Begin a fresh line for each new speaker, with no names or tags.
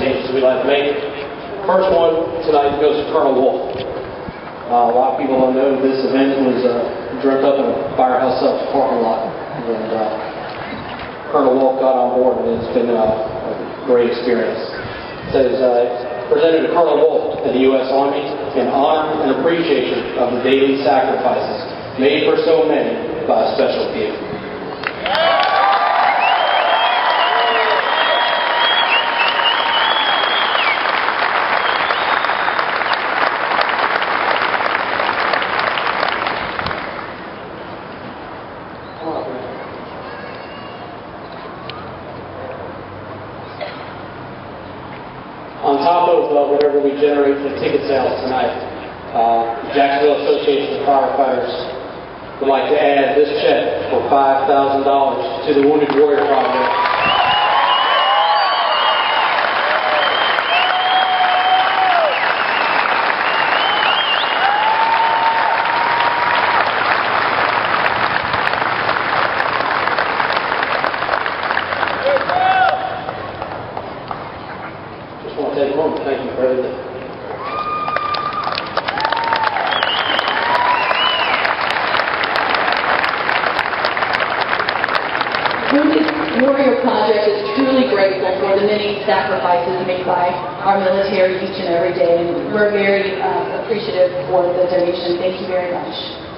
presentations we'd like to make. First one tonight goes to Colonel Wolf. Uh, a lot of people don't know this event was uh, dreamt up in a firehouse up parking lot. And uh, Colonel Wolf got on board, and it's been uh, a great experience. It says, uh, presented to Colonel Wolf of the U.S. Army in honor and appreciation of the daily sacrifices made for so many by a special few. Top of uh, whatever we generate for ticket sales tonight, uh, Jacksonville Association of Firefighters would like to add this check for $5,000 to the Wounded Warrior Project. A moment thank you.
Wounded Warrior Project is truly grateful for the many sacrifices made by our military each and every day, we're very uh, appreciative for the donation. Thank you very much.